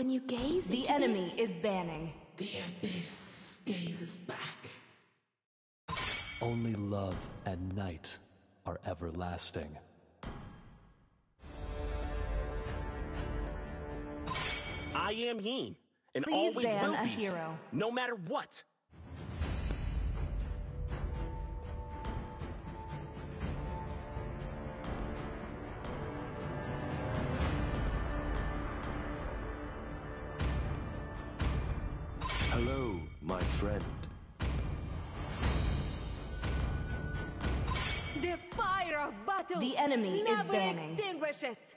when you gaze The into enemy is banning. The abyss gazes back. Only love and night are everlasting. I am Yin, and Please always ban will a be, hero. no matter what. My friend. The fire of battle The enemy is never banning. extinguishes.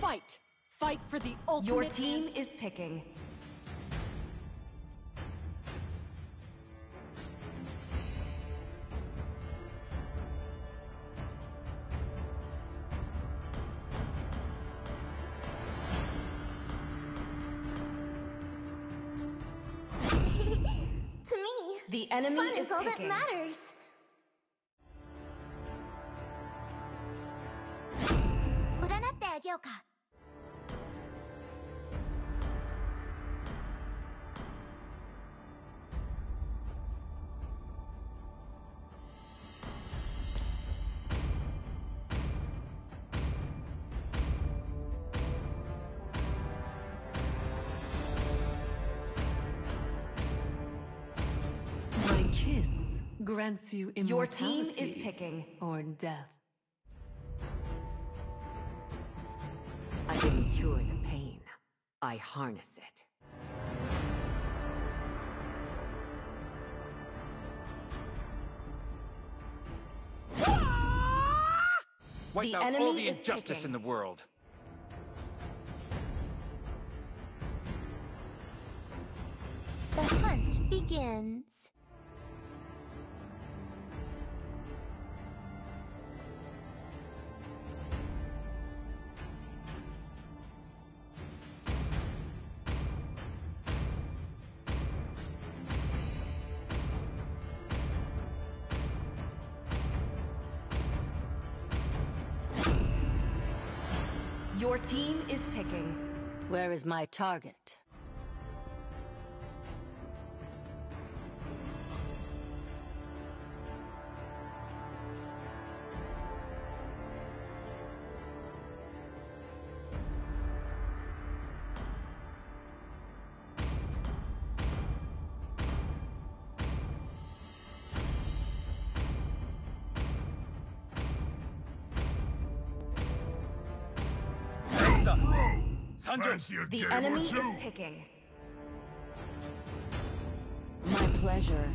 Fight! Fight for the ultimate Your team is picking. The enemy fun is is all that picking. matters. Grants you immortality. Your team is picking. Or death. I didn't cure the pain. I harness it. Wipe The out all the injustice picking. in the world. The hunt begins. Your team is picking. Where is my target? The enemy is picking. My pleasure.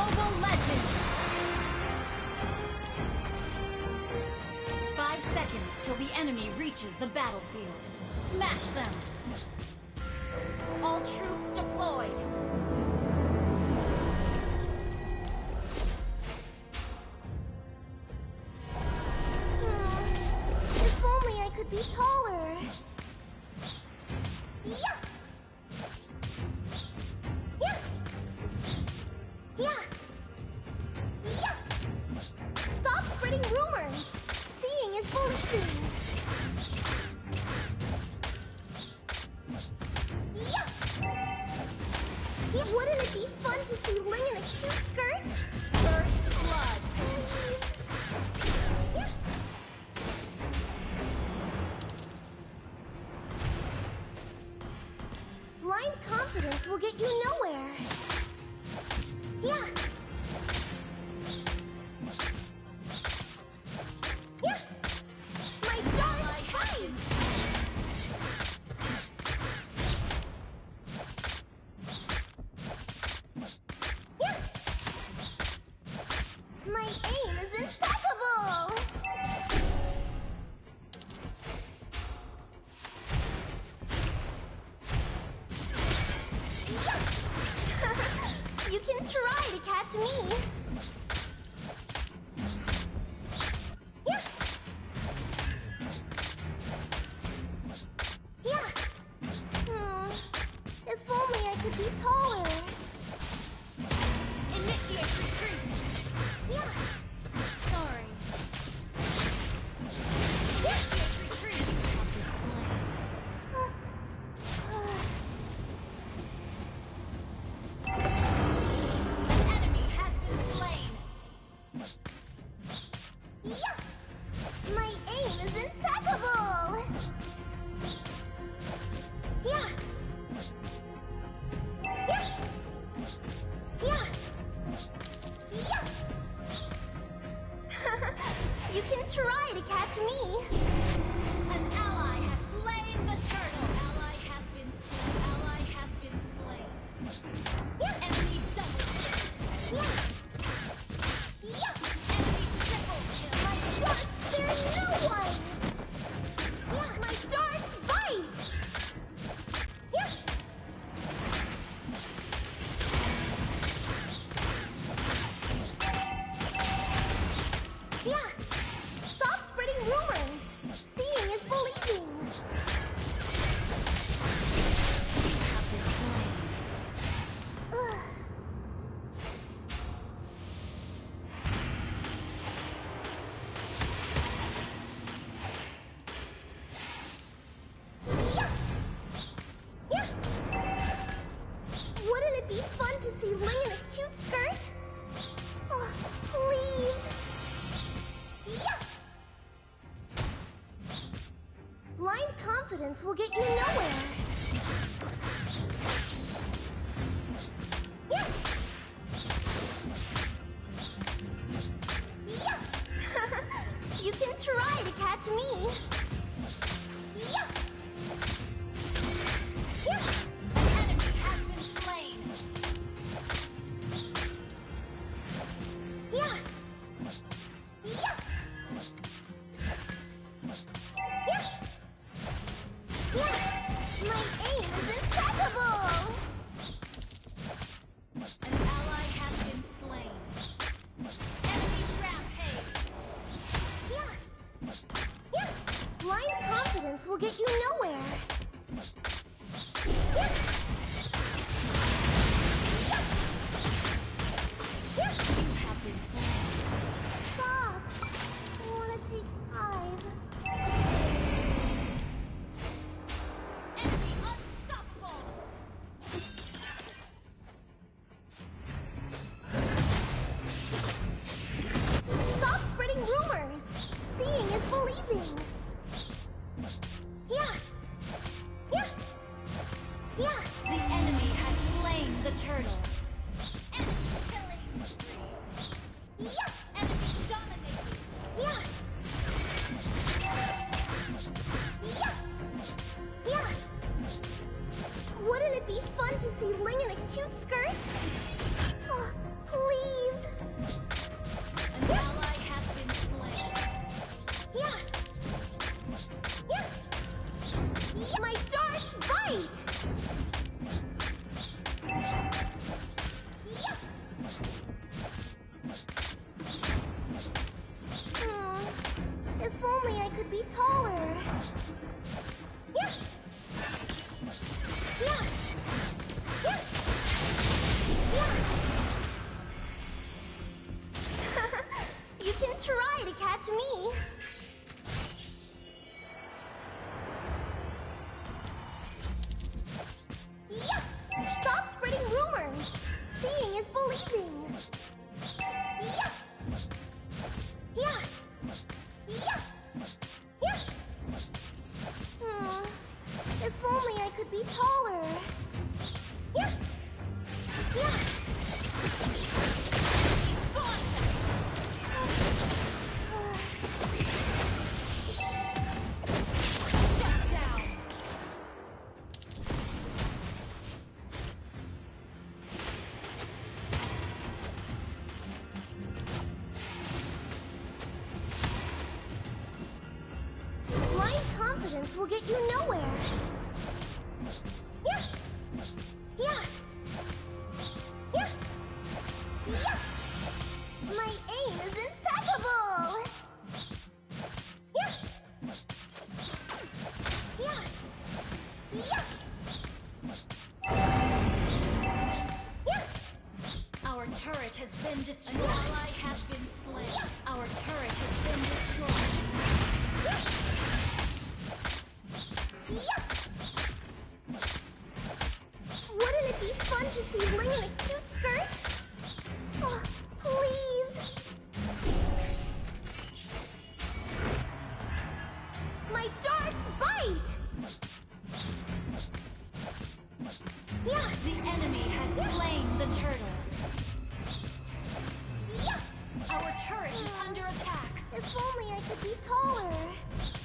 Mobile Legends! Five seconds till the enemy reaches the battlefield. Smash them! All troops deployed! If only I could be taller. Blind confidence will get you nowhere. Yeah, me. violence will get you nowhere. Yeah. Yeah. you can try to catch me. violence will get you nowhere. Yep. is believing. will get you nowhere. Yeah. Yeah. Yeah. Yeah. My aim is impeccable. Yeah. Yeah. Yeah. Our turret has been destroyed. An ally has been slain. Our turret has been destroyed. feeling in a cute skirt? Oh, please! My darts bite! Yeah! The enemy has yeah. slain the turtle. Yeah! Our turret is under attack. If only I could be taller.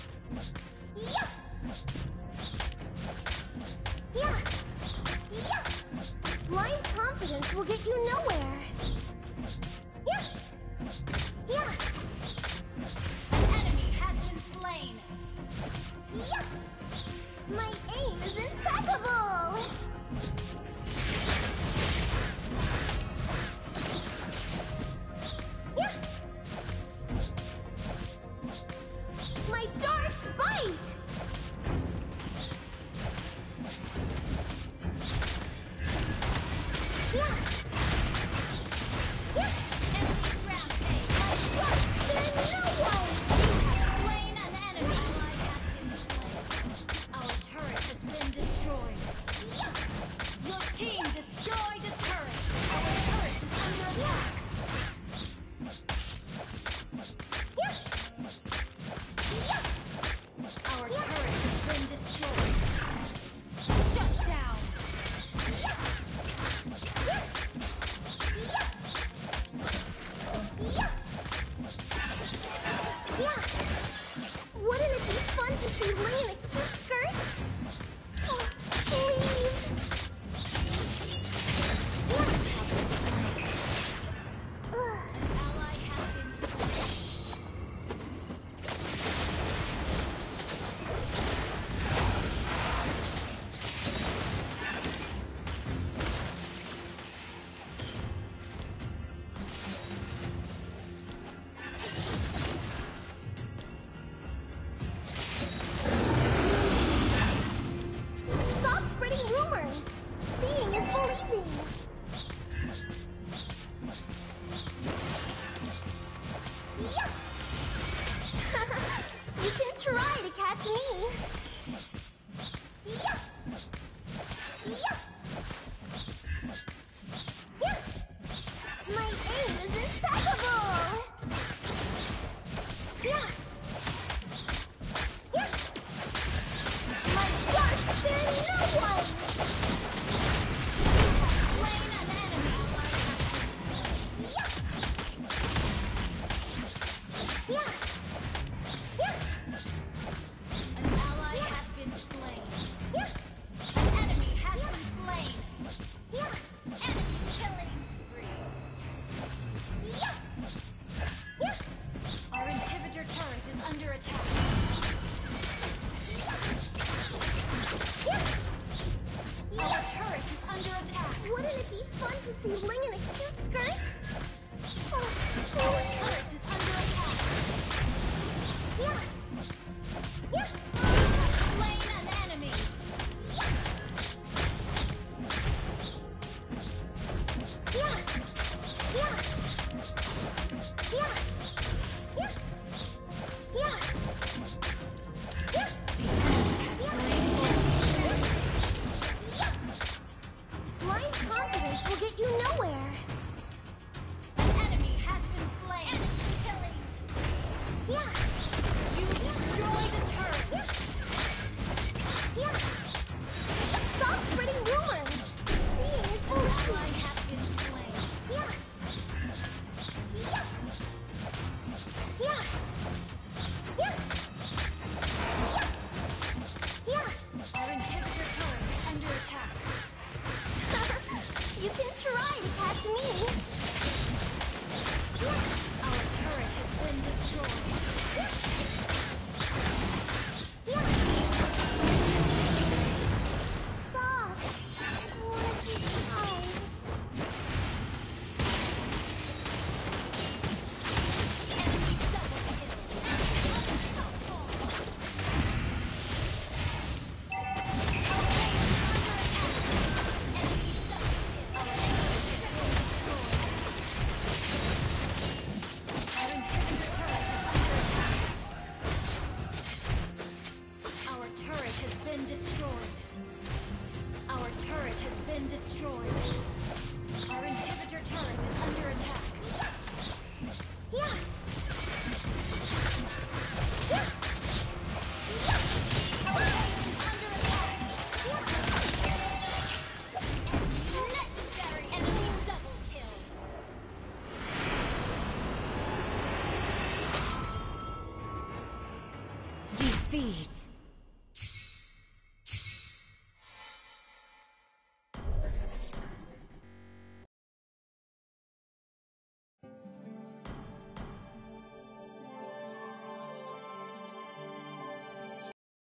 will get you nowhere.